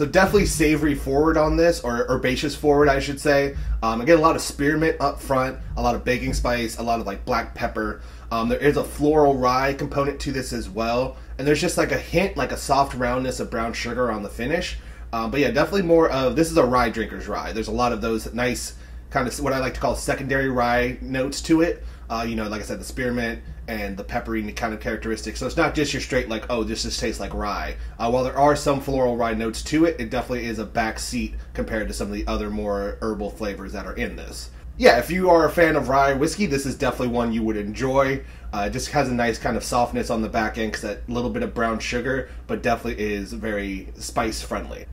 So definitely savory forward on this, or herbaceous forward, I should say. Um, again, a lot of spearmint up front, a lot of baking spice, a lot of like black pepper. Um, there is a floral rye component to this as well, and there's just like a hint, like a soft roundness of brown sugar on the finish. Um, but yeah, definitely more of this is a rye drinker's rye. There's a lot of those nice kind of what I like to call secondary rye notes to it. Uh, you know, like I said, the spearmint and the peppery kind of characteristics. So it's not just your straight like, oh, this just tastes like rye. Uh, while there are some floral rye notes to it, it definitely is a back seat compared to some of the other more herbal flavors that are in this. Yeah, if you are a fan of rye whiskey, this is definitely one you would enjoy. Uh, it just has a nice kind of softness on the back end because that little bit of brown sugar, but definitely is very spice friendly.